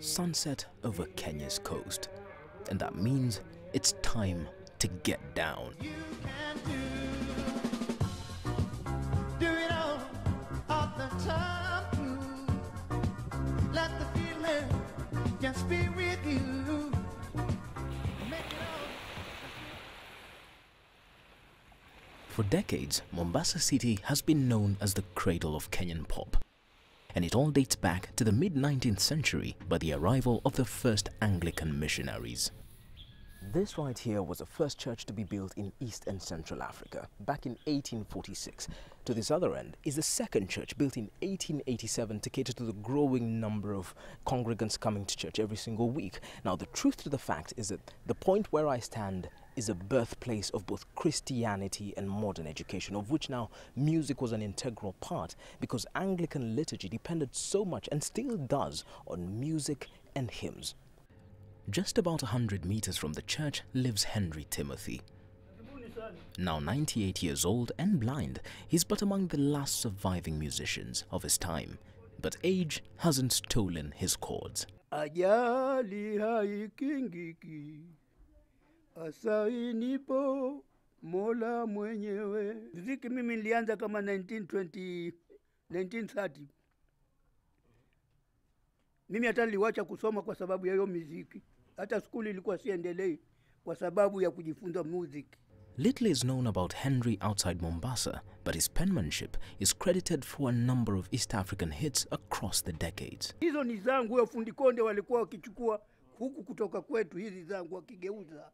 sunset over Kenya's coast. And that means it's time to get down. Do it all all the time. Ooh. Let the feeling just be with you. Make it all. For decades, Mombasa City has been known as the cradle of Kenyan pop. And it all dates back to the mid 19th century by the arrival of the first Anglican missionaries. This right here was the first church to be built in East and Central Africa back in 1846. To this other end is the second church built in 1887 to cater to the growing number of congregants coming to church every single week. Now, the truth to the fact is that the point where I stand is a birthplace of both Christianity and modern education, of which now music was an integral part because Anglican liturgy depended so much and still does on music and hymns. Just about 100 meters from the church lives Henry Timothy. Now 98 years old and blind, he's but among the last surviving musicians of his time. But age hasn't stolen his chords. Ajali haikingiki, asai nipo Mola mwenyewe. Muziki mimi nilianza kama 1920, 1930. Mimi hata niliwacha kusoma kwa sababu ya hiyo muziki. Hata skuli ilikuwa siendelei kwa sababu ya kujifunza muziki. Little is known about Henry outside Mombasa, but his penmanship is credited for a number of East African hits across the decades. Hizo ni zangu, huyo fundi konde walikuwa wakichukua huku kutoka kwetu, hizi zangu wakigeuza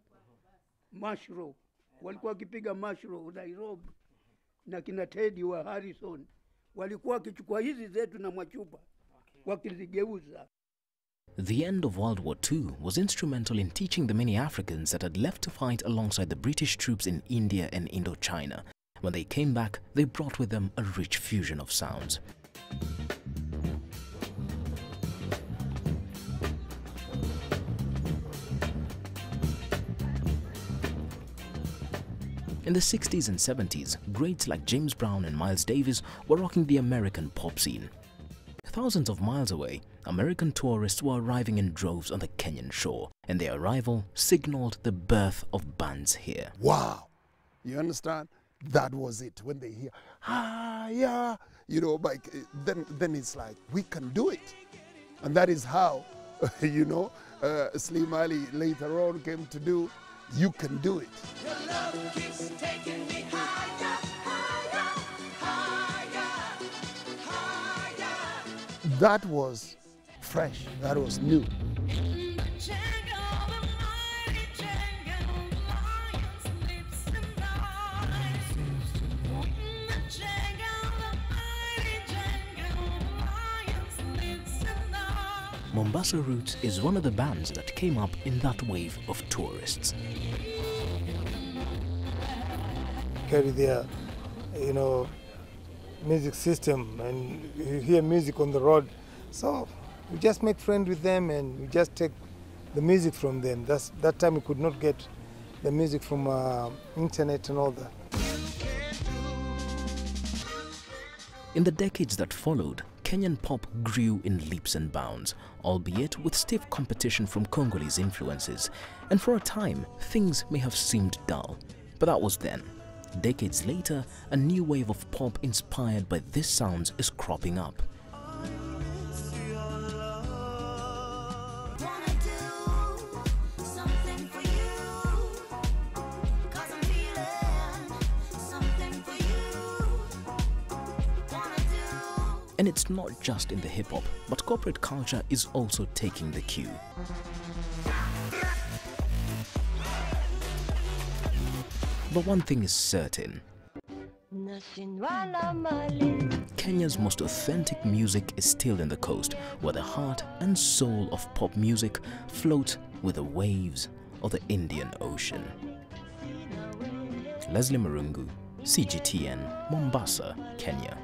mashro, walikuwa wakipiga mashro Nairobi, na kina Teddy wa Harrison walikuwa wakichukua hizi zetu na wakizigeuza. The end of World War II was instrumental in teaching the many Africans that had left to fight alongside the British troops in India and Indochina. When they came back, they brought with them a rich fusion of sounds. In the 60s and 70s, greats like James Brown and Miles Davis were rocking the American pop scene. Thousands of miles away, American tourists were arriving in droves on the Kenyan shore, and their arrival signaled the birth of bands here. wow. You understand? That was it. When they hear, ah, yeah, you know, like, eh, then, then it's like, we can do it. And that is how, you know, uh, Slim Ali later on came to do, you can do it. Your love keeps taking me higher, higher, higher, higher. That was fresh. That was new. Mombasa Roots is one of the bands that came up in that wave of tourists. carry their, you know, music system and you hear music on the road. So we just make friends with them and we just take the music from them. That's that time we could not get the music from uh, internet and all that. In the decades that followed, Kenyan pop grew in leaps and bounds, albeit with stiff competition from Congolese influences. And for a time, things may have seemed dull. But that was then. Decades later, a new wave of pop inspired by these sounds is cropping up. And it's not just in the hip hop, but corporate culture is also taking the cue. But one thing is certain Kenya's most authentic music is still in the coast, where the heart and soul of pop music float with the waves of the Indian Ocean. Leslie Mirungu, CGTN, Mombasa, Kenya.